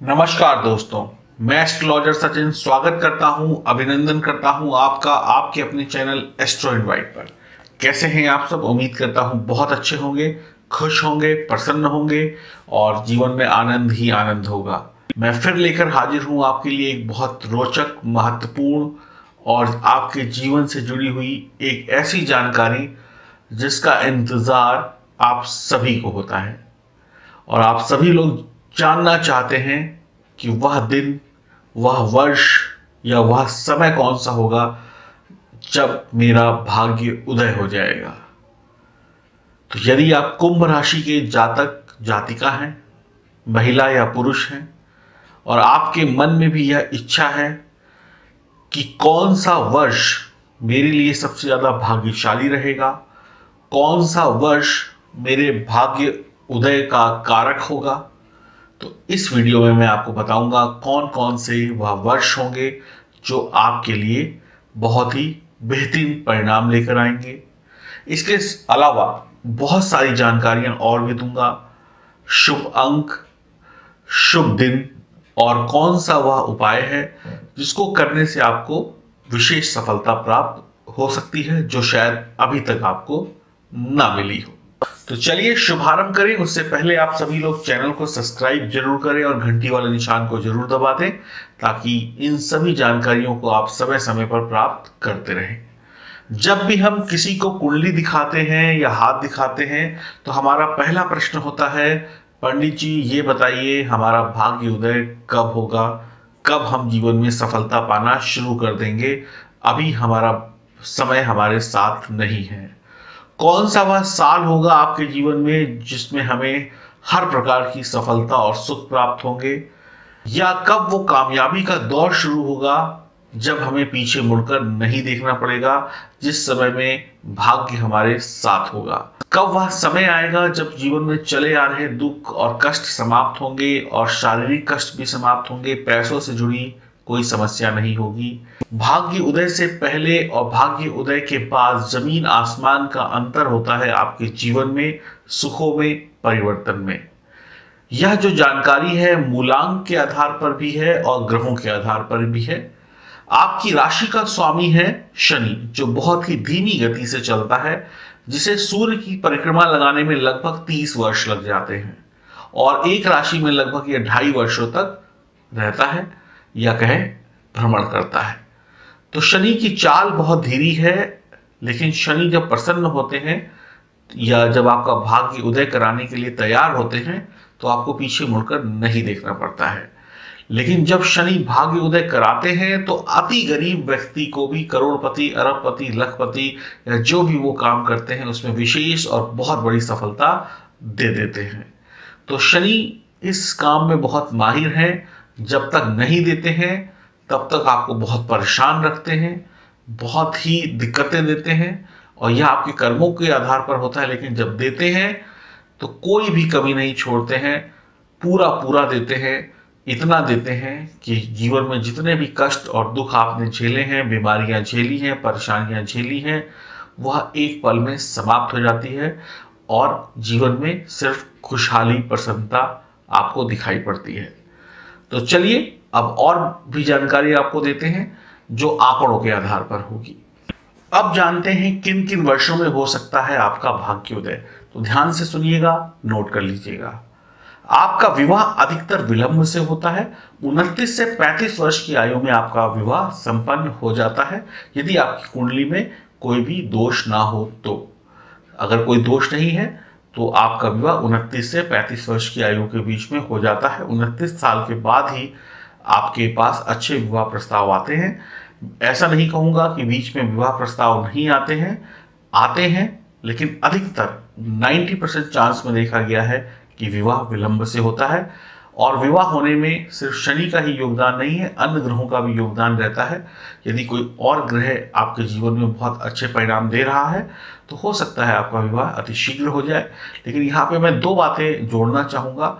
नमस्कार दोस्तों, मैं एस्ट्रोलॉजर सचिन स्वागत करता हूँ, अभिनंदन करता हूँ आपका, आपके अपने चैनल एस्ट्रो इनवाइट पर। कैसे हैं आप सब? उम्मीद करता हूँ बहुत अच्छे होंगे, खुश होंगे, प्रसन्न होंगे और जीवन में आनंद ही आनंद होगा। मैं फिर लेकर हाजिर हूँ आपके लिए एक बहुत रोचक, महत्वपूर्ण और आपके जीवन से जुड़ी हुई एक ऐसी जानकारी जिसका इंतज़ार आप सभी को होता है। और आप सभी लोग जानना चाहते हैं कि वह दिन, वह वर्ष या वह समय कौन सा होगा जब मेरा भाग्य उदय हो जाएगा। तो यदि आप कुंभ राशि के जातक, जातिका हैं, महिला या पुरुष हैं, और आपके मन में भी यह इच्छा है कि कौन सा वर्ष मेरे लिए सबसे ज़्यादा भाग्यशाली रहेगा, कौन सा वर्ष मेरे भाग्य उदय का कारक होगा तो इस वीडियो में मैं आपको बताऊँगा कौन कौन से वह वर्ष होंगे जो आपके लिए बहुत ही बेहतरीन परिणाम लेकर आएँगे। इसके अलावा बहुत सारी जानकारियाँ और भी दूँगा। शुभ अंक, शुभ दिन और कौन सा वह उपाय है जिसको करने से आपको विशेष सफलता प्राप्त हो सकती है, जो शायद अभी तक आपको ना मिली हो। तो चलिए शुभारंभ करें। उससे पहले आप सभी लोग चैनल को सब्सक्राइब ज़रूर करें और घंटी वाले निशान को ज़रूर दबा दें ताकि इन सभी जानकारियों को आप समय समय पर प्राप्त करते रहें। जब भी हम किसी को कुंडली दिखाते हैं या हाथ दिखाते हैं तो हमारा पहला प्रश्न होता है, पंडित जी, ये बताइए, हमारा भाग्य उदय कब होगा? कब हम जीवन में सफलता पाना शुरू कर देंगे? अभी हमारा समय हमारे साथ नहीं है। कौन सा वह साल होगा आपके जीवन में जिसमें हमें हर प्रकार की सफलता और सुख प्राप्त होंगे? या कब वो कामयाबी का दौर शुरू होगा जब हमें पीछे मुड़कर नहीं देखना पड़ेगा, जिस समय में भाग्य हमारे साथ होगा? कब वह समय आएगा जब जीवन में चले आ रहे दुख और कष्ट समाप्त होंगे और शारीरिक कष्ट भी समाप्त होंगे, पैसों से जुड़ी कोई समस्या नहीं होगी। भाग्य उदय से पहले और भाग्य उदय के बाद ज़मीन आसमान का अंतर होता है आपके जीवन में, सुखों में, परिवर्तन में। यह जो जानकारी है, मूलांक के आधार पर भी है और ग्रहों के आधार पर भी है। आपकी राशि का स्वामी है शनि, जो बहुत ही धीमी गति से चलता है, जिसे सूर्य की परिक्रमा लगाने में लगभग तीस वर्ष लग जाते हैं और एक राशि में लगभग यह ढाई वर्षों तक रहता है। या कहें, भ्रमण करता है। तो शनि की चाल बहुत धीरी है, लेकिन शनि जब प्रसन्न होते हैं, या जब आपका भाग्य उदय कराने के लिए तैयार होते हैं तो आपको पीछे मुड़कर नहीं देखना पड़ता है। लेकिन जब शनि भाग्य उदय कराते हैं तो अति गरीब व्यक्ति को भी करोड़पति, अरबपति, लखपति, या जो भी वो काम करते हैं, उसमें विशेष और बहुत बड़ी सफलता दे देते हैं। तो शनि इस काम में बहुत माहिर हैं जब तक नहीं देते हैं, तब तक आपको बहुत परेशान रखते हैं, बहुत ही दिक्कतें देते हैं और यह आपके कर्मों के आधार पर होता है, लेकिन जब देते हैं तो कोई भी कमी नहीं छोड़ते हैं, पूरा पूरा देते हैं, इतना देते हैं कि जीवन में जितने भी कष्ट और दुख आपने झेले हैं, बीमारियाँ झेली हैं, परेशानियाँ झेली हैं, वह एक पल में समाप्त हो जाती है और जीवन में सिर्फ़ खुशहाली, प्रसन्नता आपको दिखाई पड़ती है। तो चलिए, अब और भी जानकारी आपको देते हैं, जो आंकड़ों के आधार पर होगी। अब जानते हैं किन किन वर्षों में हो सकता है आपका भाग्योदय। तो ध्यान से सुनिएगा, नोट कर लीजिएगा। आपका विवाह अधिकतर विलंब से होता है, उनतीस से 35 वर्ष की आयु में आपका विवाह संपन्न हो जाता है। यदि आपकी कुंडली में कोई भी दोष ना हो तो। अगर कोई दोष नहीं है तो आपका विवाह उनतीस से 35 वर्ष की आयु के बीच में हो जाता है। उनतीस साल के बाद ही आपके पास अच्छे विवाह प्रस्ताव आते हैं। ऐसा नहीं कहूँगा कि बीच में विवाह प्रस्ताव नहीं आते हैं आते हैं, लेकिन अधिकतर 90 परसेंट चांस में देखा गया है कि विवाह विलंब से होता है। और विवाह होने में सिर्फ़ शनि का ही योगदान नहीं है, अन्य ग्रहों का भी योगदान रहता है। यदि कोई और ग्रह आपके जीवन में बहुत अच्छे परिणाम दे रहा है तो हो सकता है आपका विवाह अति शीघ्र हो जाए। लेकिन यहाँ पे मैं दो बातें जोड़ना चाहूँगा।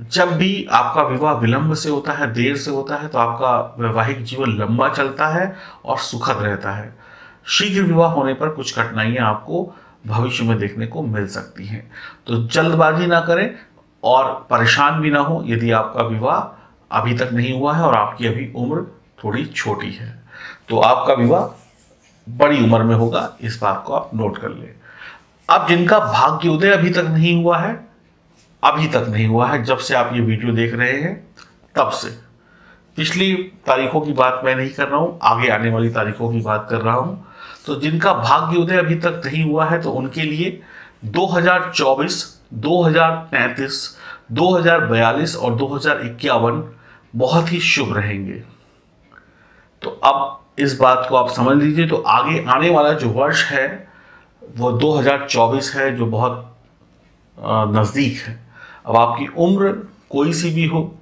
जब भी आपका विवाह विलंब से होता है, देर से होता है तो आपका वैवाहिक जीवन लंबा चलता है और सुखद रहता है। शीघ्र विवाह होने पर कुछ कठिनाइयाँ आपको भविष्य में देखने को मिल सकती हैं। तो जल्दबाजी ना करें और परेशान भी ना हो यदि आपका विवाह अभी तक नहीं हुआ है और आपकी अभी उम्र थोड़ी छोटी है तो आपका विवाह बड़ी उम्र में होगा इस बात को आप नोट कर लें। अब जिनका भाग्य उदय अभी तक नहीं हुआ है अभी तक नहीं हुआ है जब से आप ये वीडियो देख रहे हैं तब से। पिछली तारीखों की बात मैं नहीं कर रहा हूँ आगे आने वाली तारीखों की बात कर रहा हूँ। तो जिनका भाग्य उदय अभी तक नहीं हुआ है तो उनके लिए 2024, 2033, 2042 और 2051 बहुत ही शुभ रहेंगे। तो अब इस बात को आप समझ लीजिए तो आगे आने वाला जो वर्ष है वो 2024 है जो बहुत नज़दीक है। अब आपकी उम्र कोई सी भी हो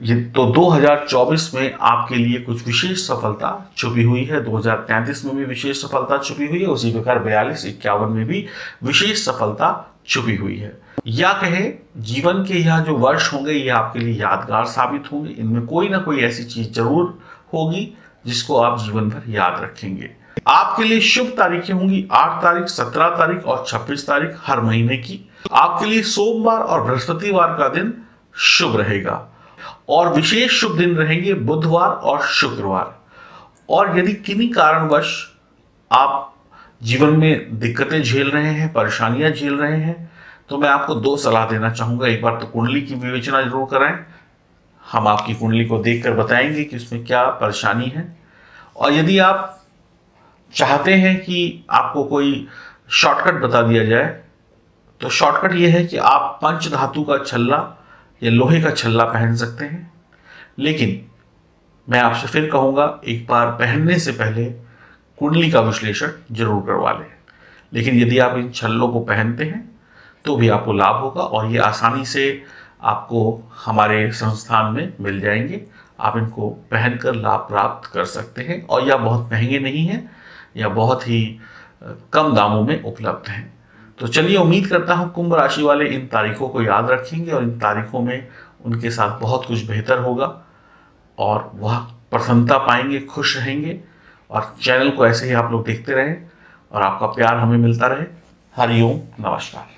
ये तो 2024 में आपके लिए कुछ विशेष सफलता छुपी हुई है। 2033 में भी विशेष सफलता छुपी हुई है उसी प्रकार बयालीस इक्यावन में भी विशेष सफलता छुपी हुई है। या कहे, जीवन के यह जो वर्ष होंगे, ये आपके लिए यादगार साबित होंगे। इनमें कोई ना कोई ऐसी चीज़ ज़रूर होगी, जिसको आप जीवन भर याद रखेंगे। आपके लिए शुभ तारीखें होंगी, आठ तारीख, सत्रह तारीख और छब्बीस तारीख हर महीने की। आपके लिए सोमवार और बृहस्पतिवार का दिन शुभ रहेगा। और विशेष शुभ दिन रहेंगे बुधवार और शुक्रवार। और यदि किन्हीं कारणवश आप जीवन में दिक्कतें झेल रहे हैं, परेशानियाँ झेल रहे हैं तो मैं आपको दो सलाह देना चाहूँगा। एक बार तो कुंडली की विवेचना ज़रूर कराएँ। हम आपकी कुंडली को देखकर बताएँगे कि उसमें क्या परेशानी है। और यदि आप चाहते हैं कि आपको कोई शॉर्टकट बता दिया जाए तो शॉर्टकट ये है कि आप पंच धातु का छल्ला या लोहे का छल्ला पहन सकते हैं। लेकिन मैं आपसे फिर कहूँगा, एक बार पहनने से पहले कुंडली का विश्लेषण ज़रूर करवा लें। लेकिन यदि आप इन छल्लों को पहनते हैं तो भी आपको लाभ होगा और ये आसानी से आपको हमारे संस्थान में मिल जाएँगे। आप इनको पहनकर लाभ प्राप्त कर सकते हैं और यह बहुत महँगे नहीं हैं, या बहुत ही कम दामों में उपलब्ध हैं। तो चलिए उम्मीद करता हूँ कुंभ राशि वाले इन तारीखों को याद रखेंगे और इन तारीखों में उनके साथ बहुत कुछ बेहतर होगा और वह प्रसन्नता पाएँगे, खुश रहेंगे। और चैनल को ऐसे ही आप लोग देखते रहें और आपका प्यार हमें मिलता रहे। हरिओम, नमस्कार।